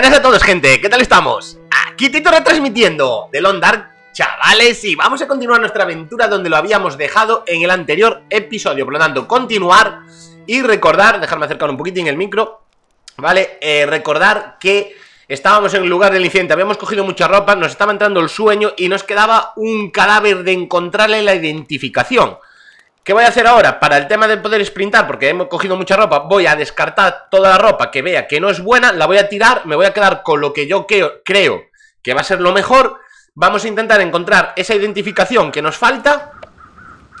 Buenas a todos, gente. ¿Qué tal estamos? Aquí Tito retransmitiendo de Dark, chavales. Y vamos a continuar nuestra aventura donde lo habíamos dejado en el anterior episodio. Por lo tanto, continuar y recordar, dejarme acercar un poquitín el micro, ¿vale? Eh, recordar que estábamos en el lugar del incidente, habíamos cogido mucha ropa, nos estaba entrando el sueño y nos quedaba un cadáver de encontrarle la identificación. ¿Qué voy a hacer ahora? Para el tema de poder sprintar, porque hemos cogido mucha ropa, voy a descartar toda la ropa que vea que no es buena, la voy a tirar, me voy a quedar con lo que yo creo, que va a ser lo mejor. Vamos a intentar encontrar esa identificación que nos falta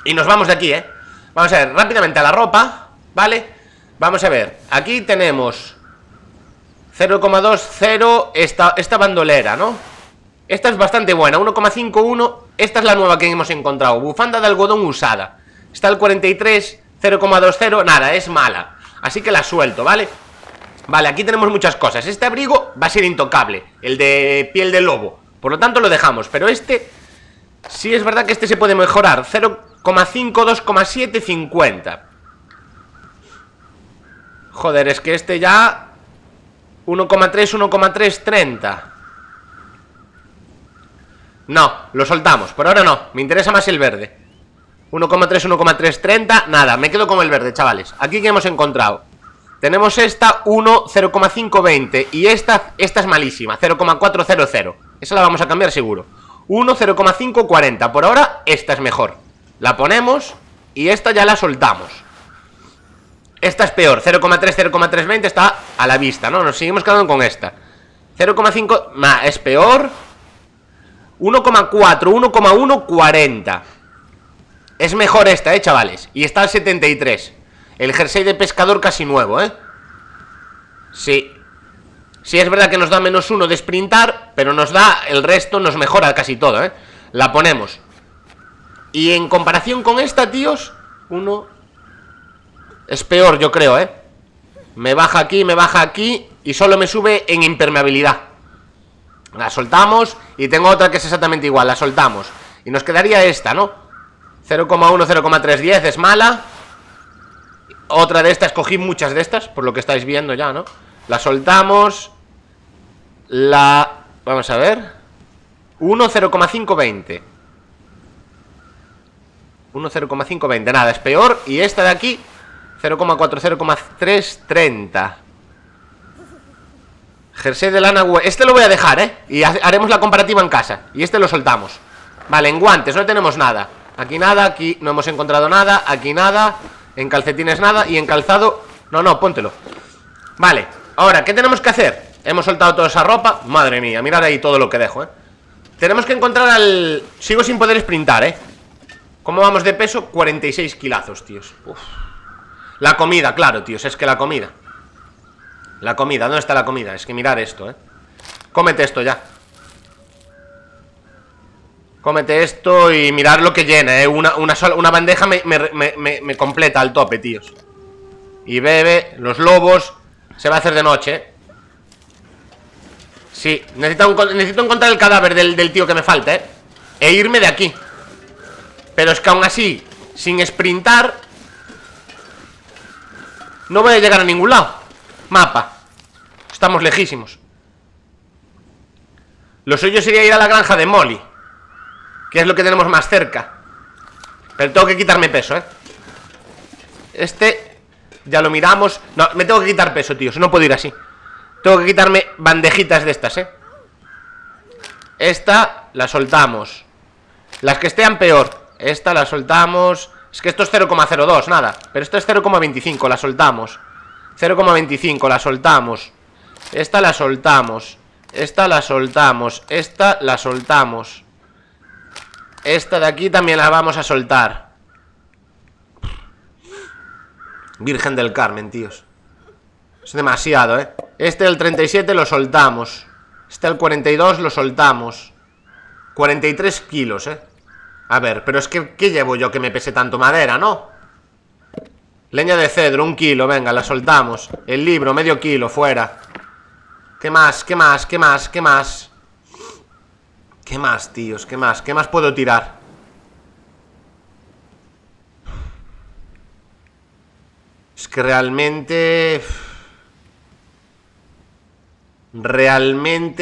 y nos vamos de aquí, ¿eh? Vamos a ver rápidamente a la ropa, ¿vale? Vamos a ver, aquí tenemos 0,20 esta, esta bandolera, ¿no? Esta es bastante buena, 1,51 Esta es la nueva que hemos encontrado Bufanda de algodón usada Está el 43, 0,20, nada, es mala. Así que la suelto, ¿vale? Vale, aquí tenemos muchas cosas. Este abrigo va a ser intocable El de piel de lobo. Por lo tanto lo dejamos. Pero este, sí es verdad que este se puede mejorar 0,5, 2,7, 50 Joder, es que este ya 1,3, 1,3, 30 No, lo soltamos. Por ahora no, me interesa más el verde 1,3, 1,3, 30 Nada, me quedo con el verde, chavales. Aquí que hemos encontrado. Tenemos esta 1, 0,5, 20 Y esta, esta es malísima, 0,400 Esa la vamos a cambiar seguro. 1, 0,5, 40 Por ahora, esta es mejor. La ponemos y esta ya la soltamos. Esta es peor, 0,3, 0,320 Está a la vista, ¿no? Nos seguimos quedando con esta. 0,5, es peor. 1,4, 1,1, 40 es mejor esta, eh, chavales. Y está al 73 El jersey de pescador casi nuevo, eh. Sí. Sí, es verdad que nos da menos uno de sprintar Pero nos da, el resto nos mejora casi todo, eh. La ponemos. Y en comparación con esta, tíos Uno Es peor, yo creo, eh. Me baja aquí, me baja aquí Y solo me sube en impermeabilidad. La soltamos Y tengo otra que es exactamente igual, la soltamos. Y nos quedaría esta, ¿no? 0,1, 0,310 es mala. Otra de estas, cogí muchas de estas Por lo que estáis viendo ya, ¿no? La soltamos. La... Vamos a ver. 1, 0,520 1, 0,520 Nada, es peor. Y esta de aquí 0,4, 0,330 Jersey de lana Este lo voy a dejar, ¿eh? Y haremos la comparativa en casa. Y este lo soltamos. Vale, en guantes no tenemos nada Aquí nada, aquí no hemos encontrado nada Aquí nada, en calcetines nada Y en calzado, no, no, póntelo Vale, ahora, ¿qué tenemos que hacer? Hemos soltado toda esa ropa Madre mía, mirad ahí todo lo que dejo, eh Tenemos que encontrar al... Sigo sin poder sprintar, eh ¿Cómo vamos de peso? 46 kilazos, tíos Uf. La comida, claro, tíos, es que la comida La comida, ¿dónde está la comida? Es que mirar esto, eh Cómete esto ya Cómete esto y mirar lo que llena, ¿eh? Una, una, sola, una bandeja me, me, completa al tope, tíos Y bebe, los lobos Se va a hacer de noche ¿eh? Sí, necesito, necesito encontrar el cadáver del, del, tío que me falta, ¿eh? E irme de aquí Pero es que aún así, sin sprintar No voy a llegar a ningún lado Mapa Estamos lejísimos Lo suyo sería ir a la granja de Molly que es lo que tenemos más cerca Pero tengo que quitarme peso, ¿eh? Este Ya lo miramos. No, me tengo que quitar peso, tío No puedo ir así. Tengo que quitarme bandejitas de estas, ¿eh? Esta la soltamos. Las que estén peor Esta la soltamos. Es que esto es 0,02, nada. Pero esto es 0,25, la soltamos. 0,25, la soltamos. Esta la soltamos. Esta la soltamos. Esta la soltamos esta de aquí también la vamos a soltar Virgen del Carmen, tíos Es demasiado, ¿eh? Este del 37 lo soltamos Este del 42 lo soltamos 43 kilos, ¿eh? A ver, pero es que ¿Qué llevo yo que me pese tanto madera, no? Leña de cedro, un kilo, venga, la soltamos El libro, medio kilo, fuera ¿Qué más? ¿Qué más? ¿Qué más? ¿Qué más? ¿Qué más, tíos? ¿Qué más? ¿Qué más puedo tirar? Es que realmente... Realmente...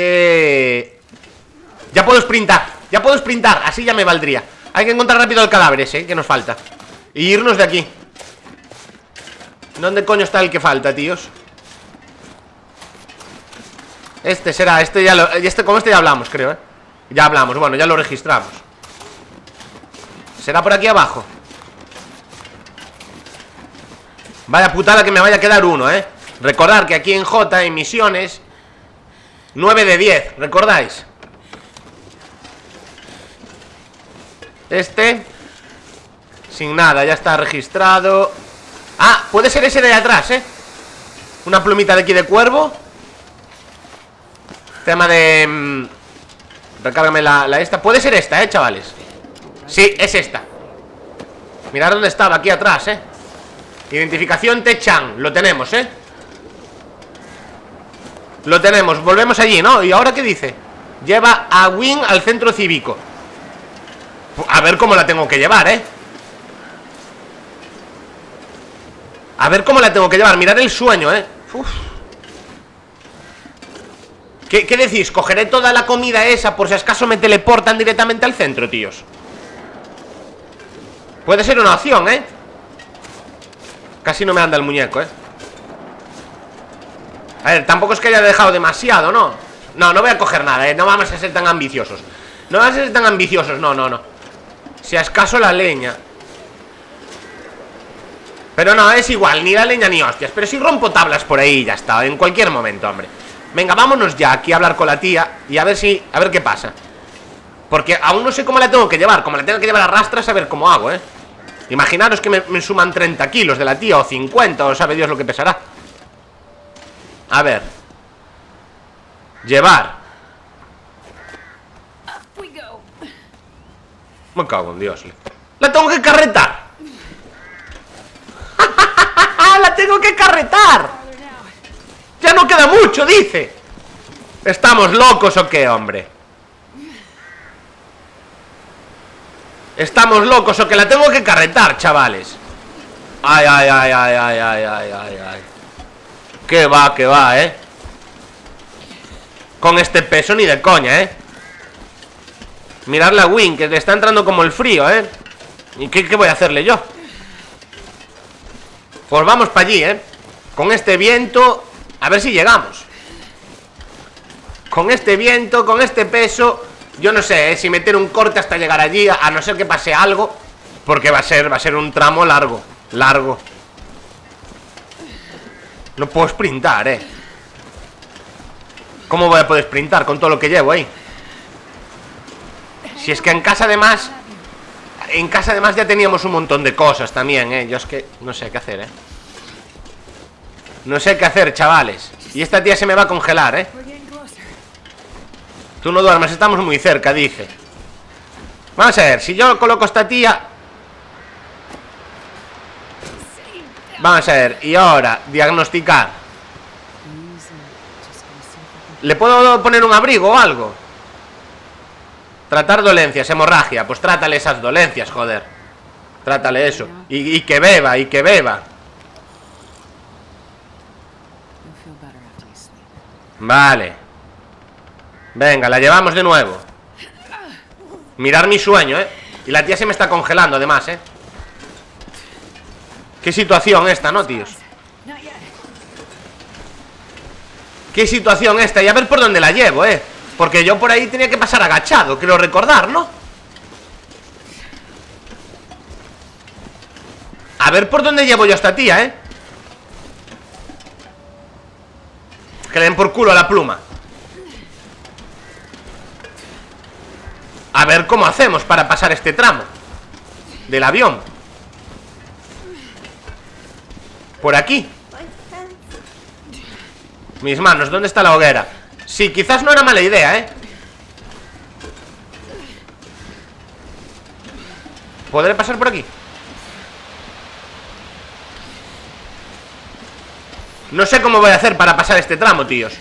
Ya puedo sprintar, ya puedo sprintar Así ya me valdría Hay que encontrar rápido el cadáver ese, que nos falta Y irnos de aquí ¿Dónde coño está el que falta, tíos? Este será, este ya lo, este, Con este ya hablamos, creo, ¿eh? Ya hablamos, bueno, ya lo registramos ¿Será por aquí abajo? Vaya putada que me vaya a quedar uno, ¿eh? Recordar que aquí en J, en misiones 9 de 10, ¿recordáis? Este Sin nada, ya está registrado Ah, puede ser ese de atrás, ¿eh? Una plumita de aquí de cuervo Tema de... Recárgame la, esta Puede ser esta, ¿eh, chavales? Sí, es esta Mirad dónde estaba, aquí atrás, ¿eh? Identificación Techan, lo tenemos, ¿eh? Lo tenemos, volvemos allí, ¿no? ¿Y ahora qué dice? Lleva a Win al centro cívico A ver cómo la tengo que llevar, ¿eh? A ver cómo la tengo que llevar Mirad el sueño, ¿eh? ¿Qué, ¿Qué, decís? ¿Cogeré toda la comida esa por si acaso me teleportan directamente al centro, tíos? Puede ser una opción, ¿eh? Casi no me anda el muñeco, ¿eh? A ver, tampoco es que haya dejado demasiado, ¿no? No, no voy a coger nada, ¿eh? No vamos a ser tan ambiciosos No vamos a ser tan ambiciosos, no, no, no Si a escaso la leña pero no, es igual, ni la leña ni hostias Pero si rompo tablas por ahí ya está En cualquier momento, hombre Venga, vámonos ya aquí a hablar con la tía Y a ver si, a ver qué pasa. Porque aún no sé cómo la tengo que llevar. Como la tengo que llevar a rastras, a ver cómo hago, eh Imaginaros que me, suman 30 kilos de la tía O 50, o sabe Dios lo que pesará. A ver. Llevar. Me cago en Dios La tengo que carretar. ¡La tengo que carretar! Ya no queda mucho, dice ¿Estamos locos o qué, hombre? ¿Estamos locos o que la tengo que carretar, chavales? Ay, ay, ay, ay, ay, ay, ay, ay, ay Que va, que va, ¿eh? Con este peso ni de coña, ¿eh? Mirad la Wing, que le está entrando como el frío, ¿eh? ¿Y qué, qué voy a hacerle yo? Pues vamos para allí, ¿eh? Con este viento A ver si llegamos Con este viento, con este peso Yo no sé, ¿eh? si meter un corte hasta llegar allí A no ser que pase algo Porque va a ser, va a ser un tramo largo Largo No puedo sprintar, ¿eh? ¿Cómo voy a poder sprintar con todo lo que llevo ahí? Si es que en casa además en casa además ya teníamos un montón de cosas también, ¿eh? Yo es que no sé qué hacer, ¿eh? No sé qué hacer, chavales. Y esta tía se me va a congelar, ¿eh? Tú no duermas, estamos muy cerca, dije Vamos a ver, si yo coloco esta tía Vamos a ver, y ahora, diagnosticar. ¿Le puedo poner un abrigo o algo? Tratar dolencias, hemorragia. Pues trátale esas dolencias, joder. Trátale eso. Y, que beba, y que beba Vale Venga, la llevamos de nuevo Mirar mi sueño, ¿eh? Y la tía se me está congelando, además, ¿eh? Qué situación esta, ¿no, tíos? Qué situación esta Y a ver por dónde la llevo, ¿eh? Porque yo por ahí tenía que pasar agachado Quiero recordar, ¿no? A ver por dónde llevo yo a esta tía, ¿eh? Que le den por culo a la pluma A ver cómo hacemos para pasar este tramo Del avión Por aquí Mis manos, ¿dónde está la hoguera? Sí, quizás no era mala idea, ¿eh? ¿Podré pasar por aquí? No sé cómo voy a hacer para pasar este tramo, tíos.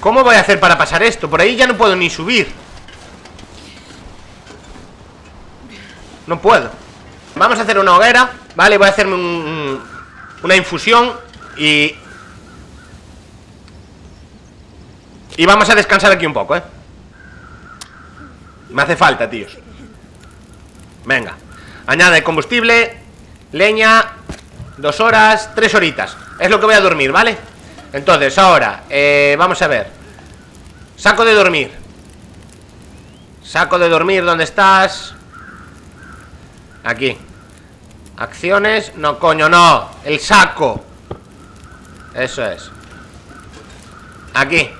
¿Cómo voy a hacer para pasar esto? Por ahí ya no puedo ni subir. No puedo. Vamos a hacer una hoguera Vale, voy a hacerme una infusión Y... Y vamos a descansar aquí un poco, ¿eh? Me hace falta, tíos. Venga. Añade combustible Leña Dos horas Tres horitas. Es lo que voy a dormir, ¿vale? Entonces, ahora eh, Vamos a ver. Saco de dormir. Saco de dormir, ¿dónde estás? Aquí. Acciones, no coño, no. El saco. Eso es. Aquí.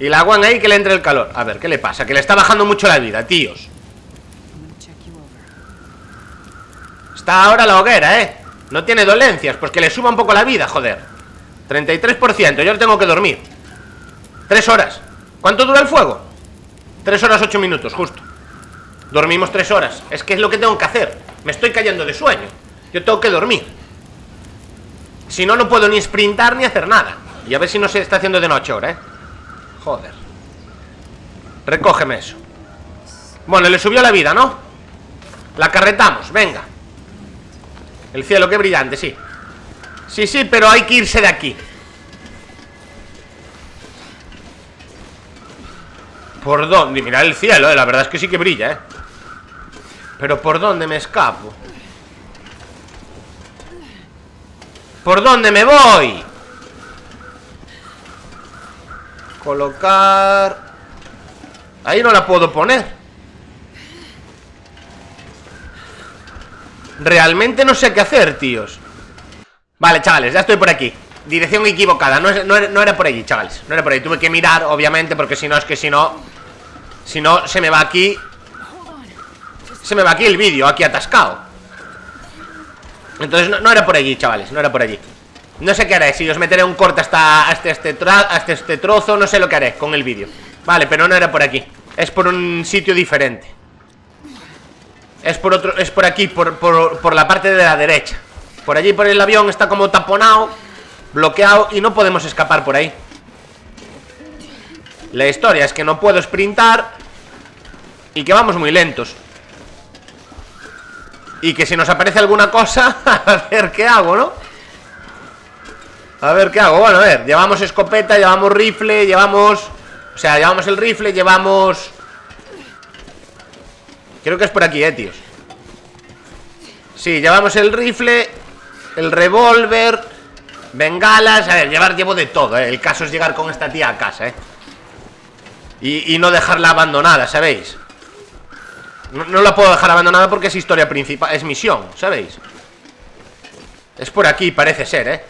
Y la guan ahí que le entre el calor. A ver, ¿qué le pasa? Que le está bajando mucho la vida, tíos Está ahora la hoguera, ¿eh? No tiene dolencias, pues que le suba un poco la vida, joder. 33%, yo tengo que dormir. Tres horas. ¿Cuánto dura el fuego? Tres horas, ocho minutos, justo. Dormimos tres horas. Es que es lo que tengo que hacer. Me estoy cayendo de sueño. Yo tengo que dormir. Si no, no puedo ni sprintar ni hacer nada. Y a ver si no se está haciendo de noche ahora, ¿eh? Joder. Recógeme eso. Bueno, le subió la vida, ¿no? La carretamos, venga El cielo, qué brillante, sí Sí, sí, pero hay que irse de aquí ¿Por dónde? Mira el cielo, eh, la verdad es que sí que brilla, ¿eh? Pero ¿por dónde me escapo? ¿Por dónde me voy? Colocar... Ahí no la puedo poner Realmente no sé qué hacer, tíos. Vale, chavales, ya estoy por aquí. Dirección equivocada, no, no, era por allí, chavales. No era por ahí, tuve que mirar, obviamente Porque si no, es que si no Si no, se me va aquí Se me va aquí el vídeo, aquí atascado. Entonces no, era por allí, chavales No era por allí. No sé qué haré, si os meteré un corte hasta, este, hasta este trozo No sé lo que haré con el vídeo. Vale, pero no era por aquí. Es por un sitio diferente Es por otro, es por aquí, por, por, por la parte de la derecha. Por allí, por el avión está como taponado Bloqueado y no podemos escapar por ahí. La historia es que no puedo sprintar Y que vamos muy lentos. Y que si nos aparece alguna cosa A ver qué hago, ¿no? A ver qué hago, bueno, a ver Llevamos escopeta, llevamos rifle, llevamos O sea, llevamos el rifle, llevamos Creo que es por aquí, eh, tíos Sí, llevamos el rifle El revólver Bengalas, a ver, llevar llevo de todo, ¿eh? El caso es llegar con esta tía a casa, ¿eh? Y, no dejarla abandonada, ¿sabéis? No, la puedo dejar abandonada porque es historia principal, es misión, ¿sabéis? Es por aquí, parece ser, ¿eh?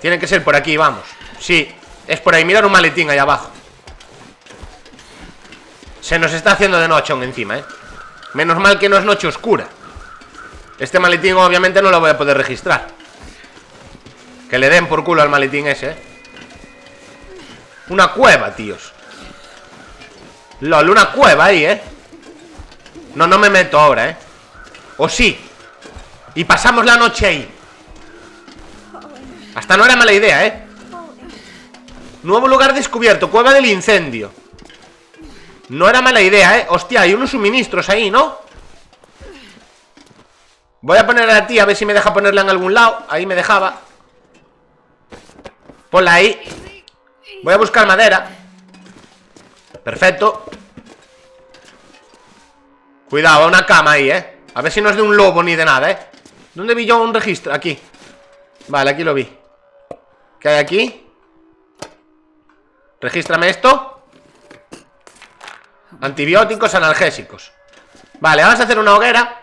Tiene que ser por aquí, vamos Sí, es por ahí, mirad un maletín ahí abajo Se nos está haciendo de noche aún encima, ¿eh? Menos mal que no es noche oscura este maletín obviamente no lo voy a poder registrar Que le den por culo al maletín ese ¿eh? Una cueva, tíos LOL, una cueva ahí, ¿eh? No, no me meto ahora, ¿eh? O sí Y pasamos la noche ahí Hasta no era mala idea, ¿eh? Nuevo lugar descubierto, cueva del incendio No era mala idea, ¿eh? Hostia, hay unos suministros ahí, ¿no? Voy a poner a ti a ver si me deja ponerla en algún lado. Ahí me dejaba. Ponla ahí. Voy a buscar madera. Perfecto. Cuidado, una cama ahí, eh A ver si no es de un lobo ni de nada, eh ¿Dónde vi yo un registro? Aquí. Vale, aquí lo vi. ¿Qué hay aquí? Regístrame esto Antibióticos analgésicos. Vale, vamos a hacer una hoguera.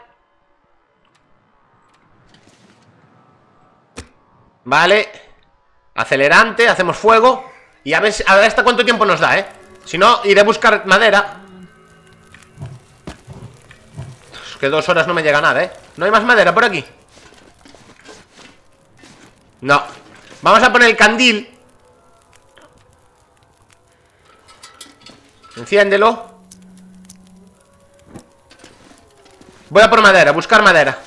Vale. Acelerante, hacemos fuego. Y a ver, a ver hasta cuánto tiempo nos da, ¿eh? Si no, iré a buscar madera. Es que dos horas no me llega nada, ¿eh? No hay más madera por aquí No. Vamos a poner el candil. Enciéndelo Voy a por madera, buscar madera.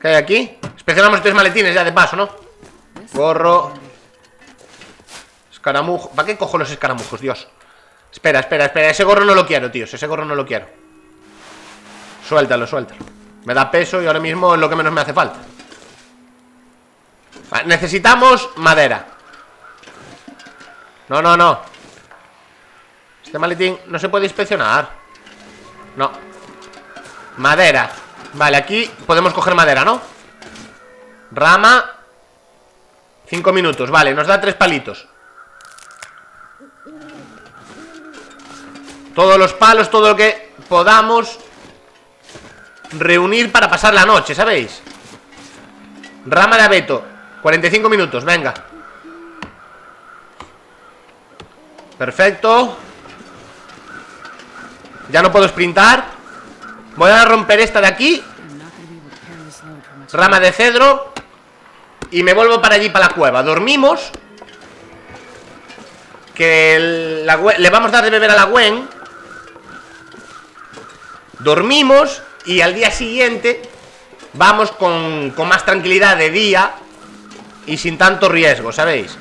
¿Qué hay aquí? Especialamos tres maletines ya de paso, ¿no? Gorro. Escaramujo. ¿Para qué cojo los escaramujos, Dios? Espera, espera, espera. Ese gorro no lo quiero, tíos Ese gorro no lo quiero. Suéltalo, suéltalo. Me da peso y ahora mismo es lo que menos me hace falta. Necesitamos madera. No, no, no Este maletín no se puede inspeccionar. No. Madera. Vale, aquí podemos coger madera, ¿no? Rama Cinco minutos, vale, nos da tres palitos. Todos los palos, todo lo que podamos Reunir para pasar la noche, ¿sabéis? Rama de abeto 45 minutos, venga. Perfecto Ya no puedo sprintar. Voy a romper esta de aquí. Rama de cedro. Y me vuelvo para allí, para la cueva. Dormimos. Que le vamos a dar de beber a la Gwen. Dormimos. Y al día siguiente Vamos con, con más tranquilidad de día Y sin tanto riesgo, ¿sabéis?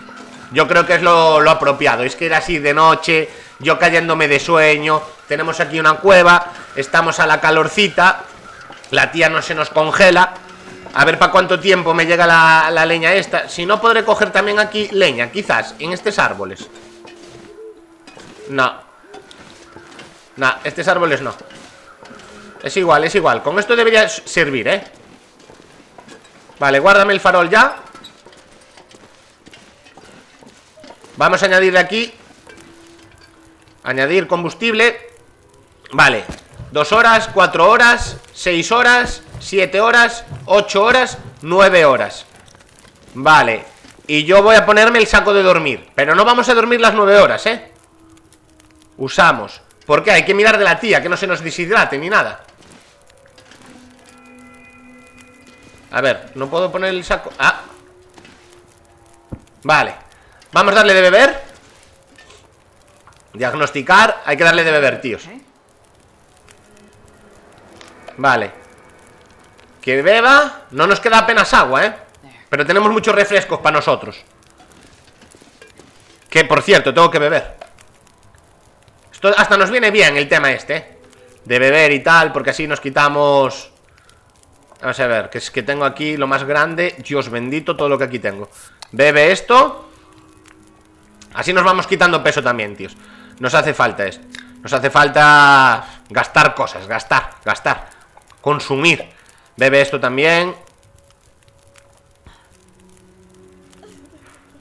Yo creo que es lo, lo apropiado. Es que ir así de noche Yo cayéndome de sueño. Tenemos aquí una cueva. Estamos a la calorcita. La tía no se nos congela. A ver para cuánto tiempo me llega la, leña esta Si no podré coger también aquí leña Quizás, en estos árboles. No. No, estos árboles no. Es igual, es igual. Con esto debería servir, ¿eh? Vale, guárdame el farol ya. Vamos a añadirle aquí Añadir combustible. Vale. Dos horas, cuatro horas, seis horas 7 horas, 8 horas, 9 horas. Vale. Y yo voy a ponerme el saco de dormir. Pero no vamos a dormir las 9 horas, ¿eh? Usamos. ¿Por qué? Hay que mirar de la tía, que no se nos deshidrate ni nada. A ver, no puedo poner el saco Ah. Vale. Vamos a darle de beber Diagnosticar Hay que darle de beber, tíos. Vale. Que beba No nos queda apenas agua, ¿eh? Pero tenemos muchos refrescos para nosotros. Que, por cierto, tengo que beber. Esto hasta nos viene bien el tema este, ¿eh? De beber y tal, porque así nos quitamos... Vamos a ver, que es que tengo aquí lo más grande. Dios bendito, todo lo que aquí tengo. Bebe esto. Así nos vamos quitando peso también, tíos Nos hace falta esto. Nos hace falta gastar cosas, gastar, gastar. Consumir. Bebe esto también.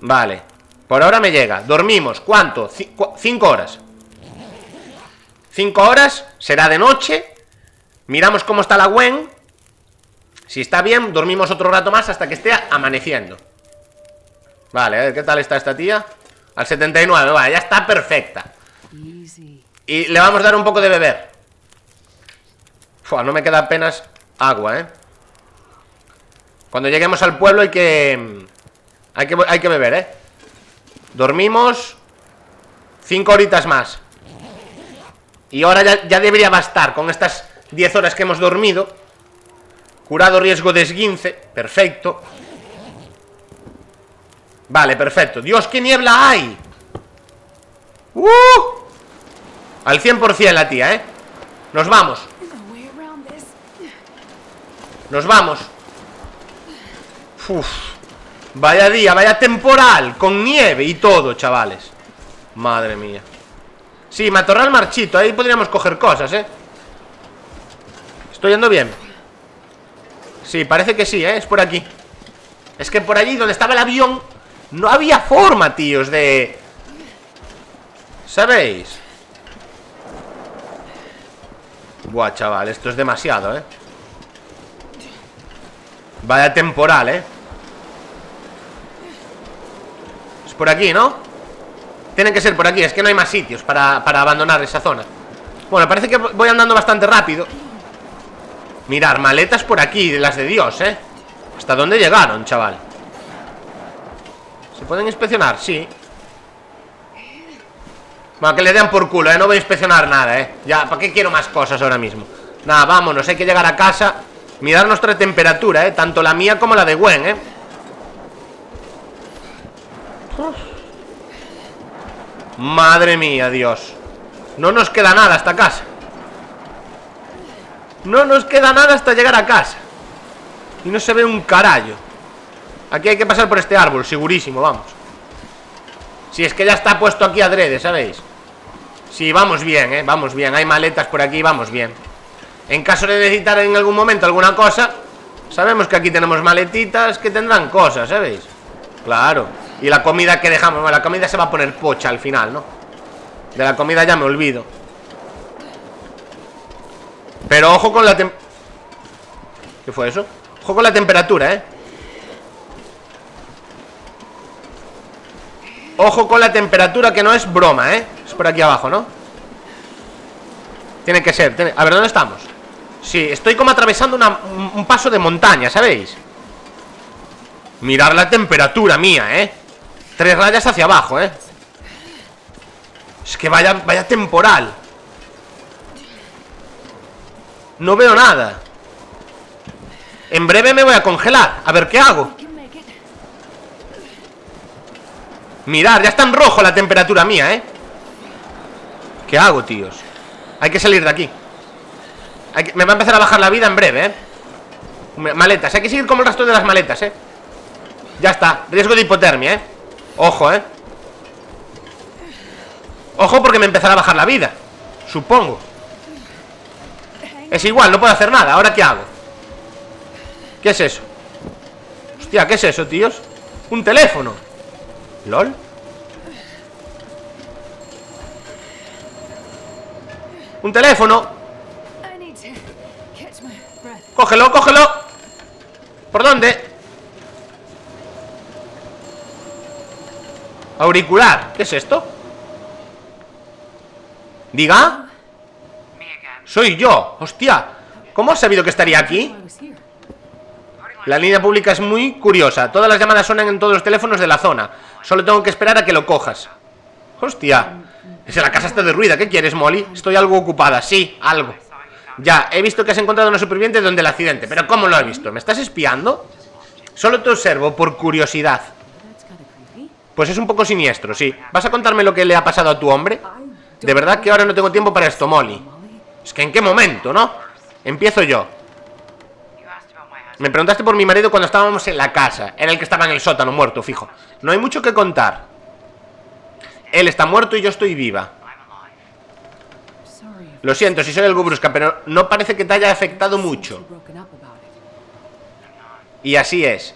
Vale. Por ahora me llega. Dormimos, ¿cuánto? cinco horas. Cinco horas. Será de noche. Miramos cómo está la Gwen. Si está bien, dormimos otro rato más Hasta que esté amaneciendo. Vale, a ver, ¿qué tal está esta tía? Al 79, vale, ya está perfecta Y le vamos a dar un poco de beber. Fua, no me queda apenas agua, ¿eh? Cuando lleguemos al pueblo hay que... Hay que, hay que beber, ¿eh? Dormimos Cinco horitas más. Y ahora ya, ya debería bastar Con estas 10 horas que hemos dormido. Curado riesgo de esguince Perfecto. Vale, perfecto. Dios, qué niebla hay. ¡Uh! Al 100% la tía, ¿eh? Nos vamos nos vamos Uf, Vaya día, vaya temporal Con nieve y todo, chavales Madre mía Sí, matorral marchito, ahí podríamos coger cosas, ¿eh? Estoy yendo bien Sí, parece que sí, ¿eh? Es por aquí Es que por allí donde estaba el avión No había forma, tíos, de... ¿Sabéis? Buah, chaval, esto es demasiado, ¿eh? Vaya temporal, ¿eh? Es por aquí, ¿no? Tienen que ser por aquí, es que no hay más sitios para, abandonar esa zona Bueno, parece que voy andando bastante rápido Mirar, maletas por aquí, las de Dios, ¿eh? ¿Hasta dónde llegaron, chaval? ¿Se pueden inspeccionar? Sí Bueno, que le den por culo, ¿eh? No voy a inspeccionar nada, ¿eh? Ya, ¿para qué quiero más cosas ahora mismo? Nada, vámonos, hay que llegar a casa Mirar nuestra temperatura, ¿eh? Tanto la mía como la de Gwen, ¿eh? Madre mía, Dios No nos queda nada hasta casa No nos queda nada hasta llegar a casa Y no se ve un carallo Aquí hay que pasar por este árbol, segurísimo, vamos Si es que ya está puesto aquí adrede, ¿sabéis? Sí, vamos bien, ¿eh? Vamos bien, hay maletas por aquí, vamos bien En caso de necesitar en algún momento alguna cosa Sabemos que aquí tenemos maletitas que tendrán cosas, ¿sabéis? Claro Y la comida que dejamos, bueno, la comida se va a poner pocha al final, ¿no? De la comida ya me olvido Pero ojo con la tem... ¿Qué fue eso? Ojo con la temperatura, ¿eh? Ojo con la temperatura que no es broma, ¿eh? Por aquí abajo, ¿no? Tiene que ser A ver, ¿dónde estamos? Sí, estoy como atravesando un paso de montaña, ¿sabéis? Mirar la temperatura mía, ¿eh? Tres rayas hacia abajo, ¿eh? Es que vaya, vaya temporal No veo nada En breve me voy a congelar A ver qué hago Mirad, ya está en rojo la temperatura mía, ¿eh? ¿Qué hago, tíos? Hay que salir de aquí Me va a empezar a bajar la vida en breve, ¿eh? Maletas, hay que seguir como el resto de las maletas, ¿eh? Ya está, riesgo de hipotermia, ¿eh? Ojo, ¿eh? Ojo porque me empezará a bajar la vida Supongo Es igual, no puedo hacer nada ¿Ahora qué hago? ¿Qué es eso? Hostia, ¿qué es eso, tíos? Un teléfono ¿Lol? ¡Un teléfono! ¡Cógelo, cógelo! ¿Por dónde? Auricular ¿Qué es esto? ¿Diga? Soy yo Hostia ¿Cómo has sabido que estaría aquí? La línea pública es muy curiosa Todas las llamadas suenan en todos los teléfonos de la zona Solo tengo que esperar a que lo cojas Hostia Es la casa está derruida, ¿qué quieres, Molly? Estoy algo ocupada, sí, algo Ya, he visto que has encontrado una superviviente donde el accidente Pero ¿cómo lo he visto? ¿Me estás espiando? Solo te observo por curiosidad Pues es un poco siniestro, sí ¿Vas a contarme lo que le ha pasado a tu hombre? De verdad que ahora no tengo tiempo para esto, Molly Es que en qué momento, ¿no? Empiezo yo me preguntaste por mi marido cuando estábamos en la casa Era el que estaba en el sótano, muerto, fijo No hay mucho que contar Él está muerto y yo estoy viva Lo siento si soy algo brusca Pero no parece que te haya afectado mucho Y así es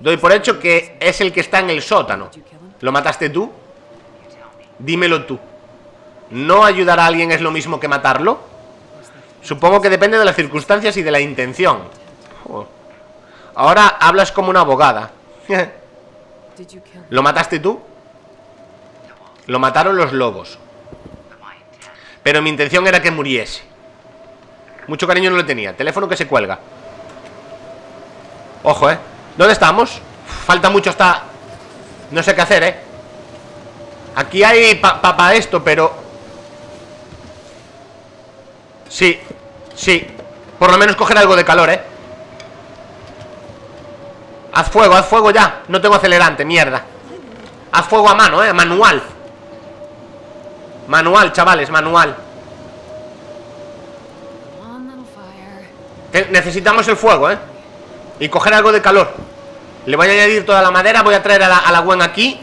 Doy por hecho que es el que está en el sótano ¿Lo mataste tú? Dímelo tú ¿No ayudar a alguien es lo mismo que matarlo? Supongo que depende de las circunstancias y de la intención. Ahora hablas como una abogada. ¿Lo mataste tú? Lo mataron los lobos. Pero mi intención era que muriese. Mucho cariño no lo tenía. Teléfono que se cuelga. Ojo, ¿eh? ¿Dónde estamos? Falta mucho hasta... No sé qué hacer, ¿eh? Aquí hay para esto, pero Sí, sí Por lo menos coger algo de calor, ¿eh? Haz fuego, haz fuego ya No tengo acelerante, mierda Haz fuego a mano, ¿eh? Manual Manual, chavales, manual Necesitamos el fuego, ¿eh? Y coger algo de calor Le voy a añadir toda la madera Voy a traer a la, a la aquí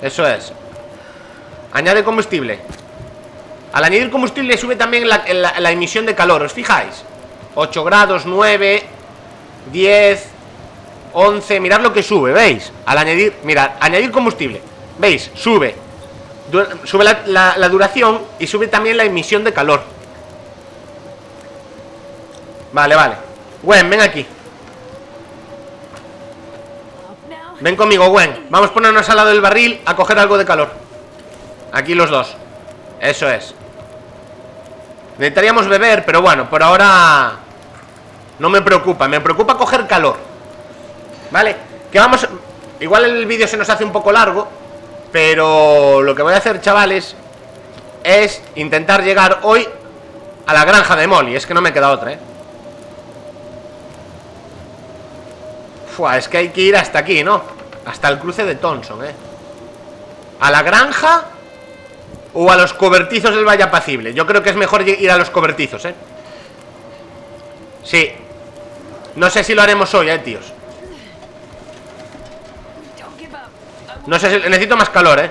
Eso es Añade combustible al añadir combustible sube también la, emisión de calor, ¿os fijáis? 8 grados, 9 10 11, mirad lo que sube, ¿veis? Al añadir, mirad, añadir combustible ¿Veis? Sube Sube la, duración y sube también la emisión de calor. Vale, vale. Gwen, ven aquí. Ven conmigo, Gwen. Vamos a ponernos al lado del barril a coger algo de calor. Aquí los dos. Eso es. Necesitaríamos beber, pero bueno, por ahora No me preocupa, me preocupa coger calor. Vale, que vamos Igual el vídeo se nos hace un poco largo Pero lo que voy a hacer, chavales Es intentar llegar hoy A la granja de Molly Es que no me queda otra, eh Fua, es que hay que ir hasta aquí, ¿no? Hasta el cruce de Thompson, eh A la granja O a los cobertizos del Valle Apacible Yo creo que es mejor ir a los cobertizos, ¿eh? Sí No sé si lo haremos hoy, ¿eh, tíos? No sé si... Necesito más calor, ¿eh?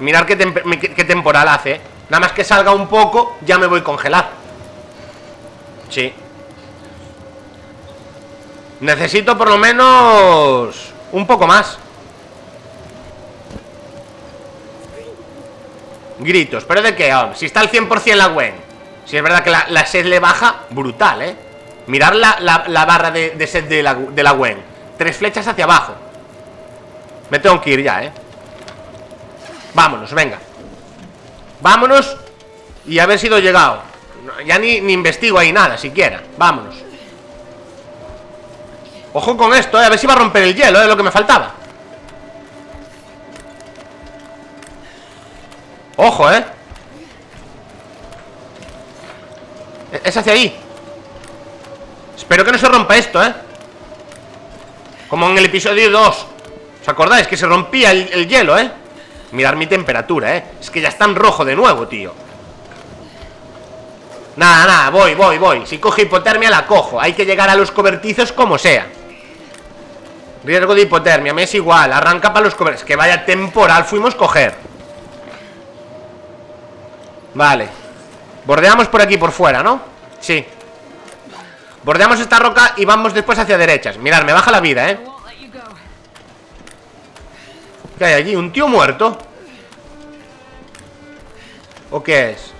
Mirar qué, qué temporal hace. Nada más que salga un poco Ya me voy a congelar Sí Necesito por lo menos Un poco más Gritos, ¿pero de qué? si está al 100% la Gwen Si es verdad que la, sed le baja Brutal, ¿eh? Mirar la, barra de, sed de la, de la Gwen Tres flechas hacia abajo Me tengo que ir ya, ¿eh? Vámonos, venga Vámonos Y haber sido llegado Ya ni, ni investigo ahí nada, siquiera Vámonos Ojo con esto, ¿eh? A ver si va a romper el hielo, ¿eh? Lo que me faltaba Ojo, ¿eh? Es hacia ahí Espero que no se rompa esto, ¿eh? Como en el episodio 2 ¿Os acordáis? Que se rompía el, hielo, ¿eh? Mirar mi temperatura, ¿eh? Es que ya está en rojo de nuevo, tío Nada, nada, voy, voy, voy Si coge hipotermia la cojo Hay que llegar a los cobertizos como sea Riesgo de hipotermia, me es igual Arranca para los cobertizos Que vaya temporal fuimos coger Vale Bordeamos por aquí, por fuera, ¿no? Sí Bordeamos esta roca y vamos después hacia derechas Mirad, me baja la vida, ¿eh? ¿Qué hay allí? ¿Un tío muerto? ¿O qué es?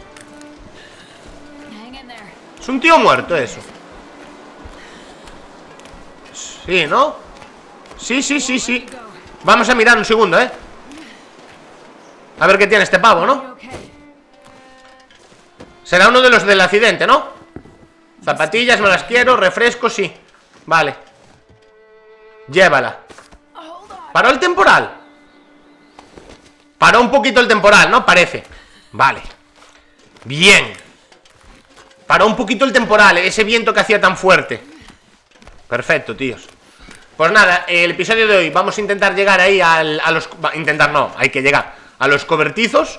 Es un tío muerto eso Sí, ¿no? Sí, sí, sí, sí Vamos a mirar un segundo, ¿eh? A ver qué tiene este pavo, ¿no? Será uno de los del accidente, ¿no? Zapatillas, me las quiero, refresco, sí Vale Llévala ¿Paró el temporal? Paró un poquito el temporal, ¿no? Parece. Vale. Bien. Paró un poquito el temporal, ese viento que hacía tan fuerte. Perfecto, tíos. Pues nada, el episodio de hoy Vamos a intentar llegar ahí a los... Intentar no, hay que llegar A los cobertizos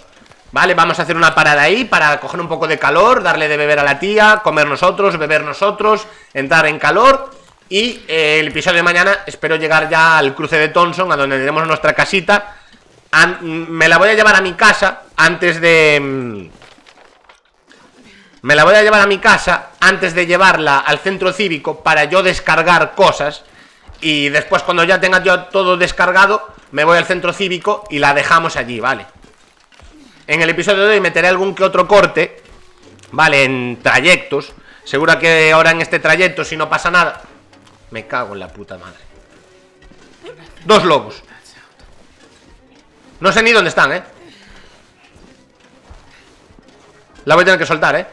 Vale, vamos a hacer una parada ahí para coger un poco de calor, darle de beber a la tía, comer nosotros, beber nosotros, entrar en calor. Y eh, el episodio de mañana espero llegar ya al cruce de Thompson, a donde tenemos nuestra casita. Me la voy a llevar a mi casa antes de... Mm, me la voy a llevar a mi casa antes de llevarla al centro cívico para yo descargar cosas y después cuando ya tenga yo todo descargado me voy al centro cívico y la dejamos allí, ¿vale? En el episodio de hoy meteré algún que otro corte Vale, en trayectos. Seguro que ahora en este trayecto Si no pasa nada Me cago en la puta madre. Dos lobos No sé ni dónde están, eh La voy a tener que soltar, eh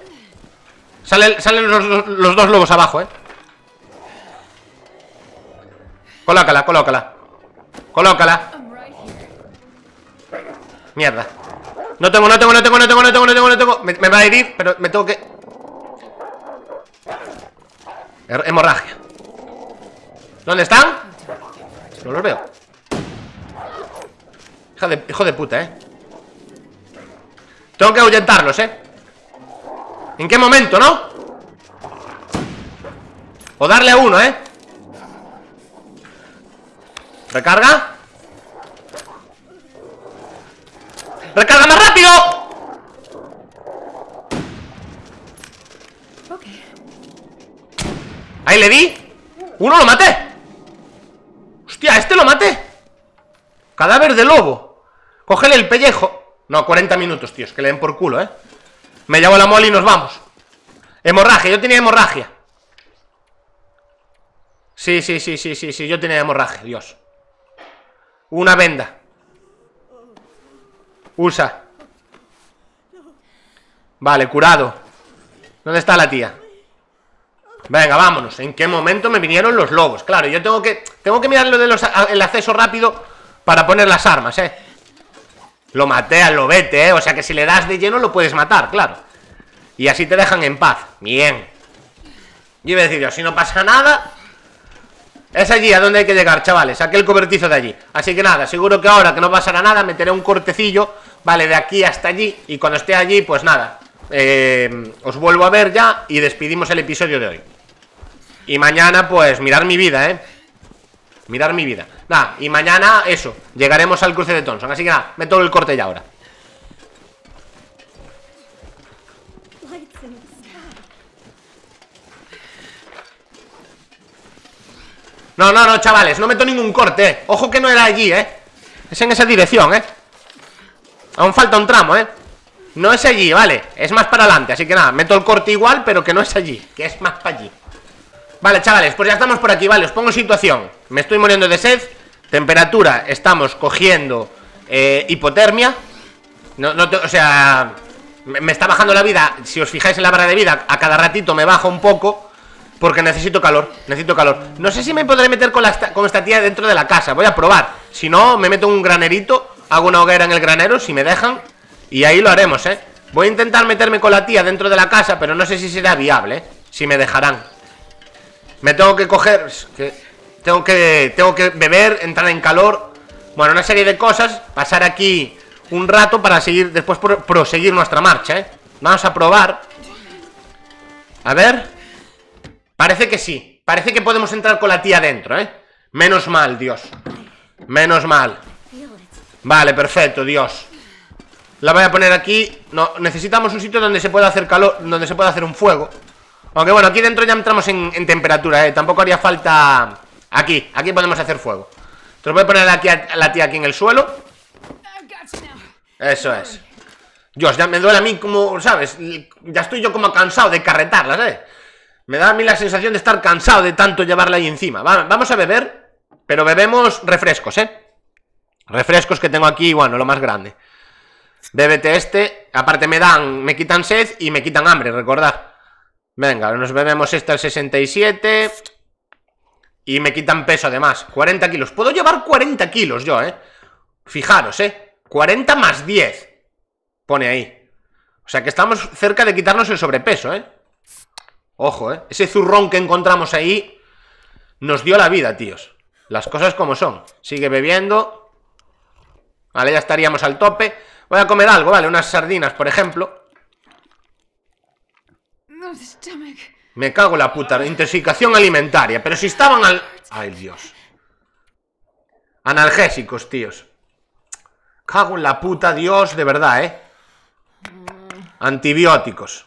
Salen, salen los, los dos lobos abajo, eh Colócala, colócala. Colócala. Mierda. No tengo, no tengo, no tengo, no tengo, no tengo, no tengo, no tengo. Me, va a herir, pero me tengo que... Hemorragia. ¿Dónde están? No los veo Hijo de, hijo de puta, eh Tengo que ahuyentarlos, eh ¿En qué momento, no? O darle a uno, eh Recarga ¡Recarga más rápido! Ahí le di. Uno lo maté. Hostia, este lo maté. Cadáver de lobo Cógele el pellejo. No, 40 minutos, tíos, que le den por culo, eh Me llevo la mole y nos vamos. Hemorragia, yo tenía hemorragia. Sí, sí, sí, sí, sí, sí, yo tenía hemorragia, Dios. Una venda. Usa. Vale, curado. ¿Dónde está la tía? Venga, vámonos. ¿En qué momento me vinieron los lobos? Claro, yo tengo que Tengo que mirar lo del el acceso rápido Para poner las armas, eh Lo maté al lobete, eh O sea que si le das de lleno lo puedes matar, claro. Y así te dejan en paz. Bien. Yo iba a decir si no pasa nada es allí a donde hay que llegar, chavales Aquel cobertizo de allí. Así que nada, seguro que ahora que no pasará nada Meteré un cortecillo Vale, de aquí hasta allí. Y cuando esté allí, pues nada eh, Os vuelvo a ver ya Y despedimos el episodio de hoy. Y mañana, pues, mirar mi vida, eh Mirar mi vida. Nada, y mañana, eso Llegaremos al cruce de Thompson. Así que nada, meto el corte ya ahora. No, no, no, chavales, no meto ningún corte eh. Ojo que no era allí, eh. Es en esa dirección, eh. Aún falta un tramo, eh. No es allí, vale, es más para adelante Así que nada, meto el corte igual, pero que no es allí Que es más para allí. Vale, chavales, pues ya estamos por aquí, vale, os pongo situación Me estoy muriendo de sed Temperatura, estamos cogiendo eh, Hipotermia no, no O sea, me, está bajando la vida Si os fijáis en la barra de vida, a cada ratito me baja un poco Porque necesito calor, necesito calor No sé si me podré meter con, la, con esta tía dentro de la casa Voy a probar Si no, me meto en un granerito Hago una hoguera en el granero, si me dejan Y ahí lo haremos, ¿eh? Voy a intentar meterme con la tía dentro de la casa Pero no sé si será viable, ¿eh? Si me dejarán me tengo que coger tengo que tengo que beber, entrar en calor, bueno, una serie de cosas, pasar aquí un rato para seguir después proseguir nuestra marcha, ¿eh? Vamos a probar. A ver. Parece que sí. Parece que podemos entrar con la tía dentro, ¿eh? Menos mal, Dios. Menos mal. Vale, perfecto, Dios. La voy a poner aquí. No, necesitamos un sitio donde se pueda hacer calor, donde se pueda hacer un fuego. Aunque bueno, aquí dentro ya entramos en, temperatura, ¿eh? Tampoco haría falta... Aquí, aquí podemos hacer fuego. Entonces voy a poner aquí a, la tía aquí en el suelo. Eso es. Dios, ya me duele a mí como, ¿sabes? Ya estoy yo como cansado de carretarla, ¿sabes? Me da a mí la sensación de estar cansado de tanto llevarla ahí encima. Vamos a beber Pero bebemos refrescos, ¿eh? Refrescos que tengo aquí, bueno, lo más grande. Bébete este. Aparte me dan, me quitan sed y me quitan hambre, recordad. Venga, nos bebemos este al 67 Y me quitan peso además. 40 kilos, puedo llevar 40 kilos yo, eh Fijaros, eh 40 más 10 Pone ahí. O sea que estamos cerca de quitarnos el sobrepeso, eh Ojo, eh Ese zurrón que encontramos ahí Nos dio la vida, tíos. Las cosas como son. Sigue bebiendo. Vale, ya estaríamos al tope. Voy a comer algo, vale, unas sardinas, por ejemplo me cago en la puta, intoxicación alimentaria Pero si estaban al... Ay, Dios Analgésicos, tíos Cago en la puta, Dios, de verdad, ¿eh? Antibióticos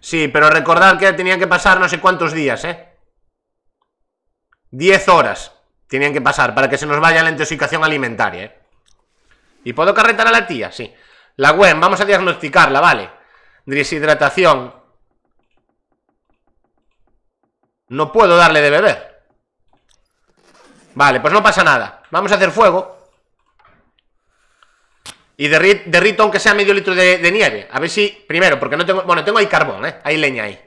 Sí, pero recordad que tenían que pasar no sé cuántos días, ¿eh? Diez horas Tenían que pasar para que se nos vaya la intoxicación alimentaria, ¿eh? ¿Y puedo carretar a la tía? Sí La Gwen, vamos a diagnosticarla, vale Deshidratación no puedo darle de beber. Vale, pues no pasa nada. Vamos a hacer fuego. Y derrito aunque sea medio litro de, nieve. A ver si, primero, porque no tengo Bueno, tengo ahí carbón, ¿eh? Hay leña ahí.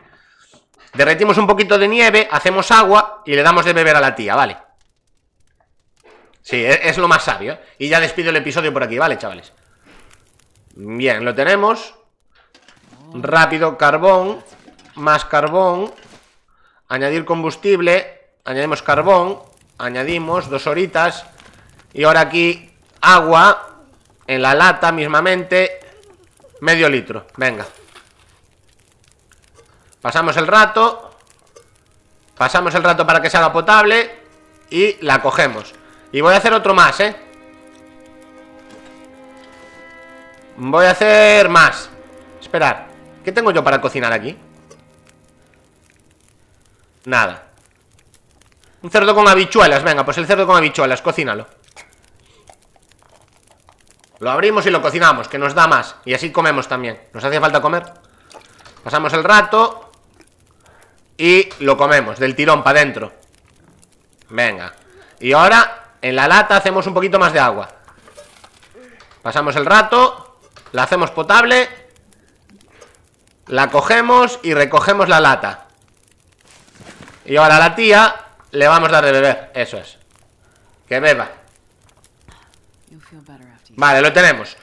Derretimos un poquito de nieve Hacemos agua y le damos de beber a la tía, vale. Sí, es, es lo más sabio ¿eh? Y ya despido el episodio por aquí, ¿vale, chavales? Bien, lo tenemos. Rápido, carbón. Más carbón Añadir combustible, añadimos carbón, añadimos dos horitas y ahora aquí agua en la lata mismamente, medio litro, venga. Pasamos el rato, pasamos el rato para que se haga potable y la cogemos. Y voy a hacer otro más, ¿eh? Voy a hacer más. Esperar, ¿qué tengo yo para cocinar aquí? Nada. Un cerdo con habichuelas, venga, pues el cerdo con habichuelas, cocínalo. Lo abrimos y lo cocinamos, que nos da más Y así comemos también, nos hace falta comer. Pasamos el rato Y lo comemos, del tirón para adentro Venga. Y ahora, en la lata hacemos un poquito más de agua. Pasamos el rato La hacemos potable La cogemos y recogemos la lata y ahora a la tía le vamos a dar de beber. Eso es. Que beba. Vale, lo tenemos.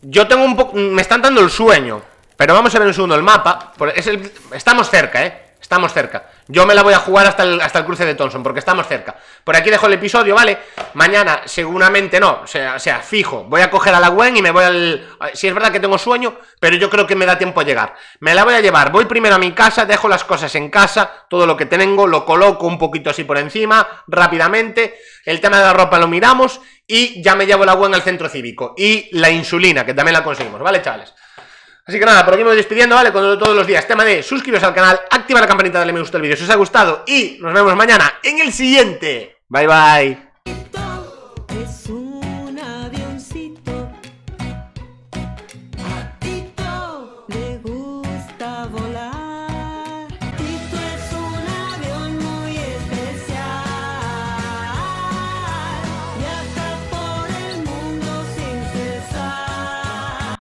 Yo tengo un poco... Me están dando el sueño. Pero vamos a ver un segundo el mapa. Es el... Estamos cerca, ¿eh? Estamos cerca. Yo me la voy a jugar hasta el, hasta el cruce de Thompson, porque estamos cerca. Por aquí dejo el episodio, ¿vale? Mañana, seguramente no, o sea, fijo, voy a coger a la Gwen y me voy al... Si es verdad que tengo sueño, pero yo creo que me da tiempo a llegar. Me la voy a llevar, voy primero a mi casa, dejo las cosas en casa, todo lo que tengo, lo coloco un poquito así por encima, rápidamente. El tema de la ropa lo miramos y ya me llevo la Gwen al centro cívico. Y la insulina, que también la conseguimos, ¿vale, chavales? Así que nada, por aquí me voy despidiendo, ¿vale? Como todos los días, tema de suscribiros al canal, activa la campanita, darle me gusta al vídeo si os ha gustado y nos vemos mañana en el siguiente. Bye, bye.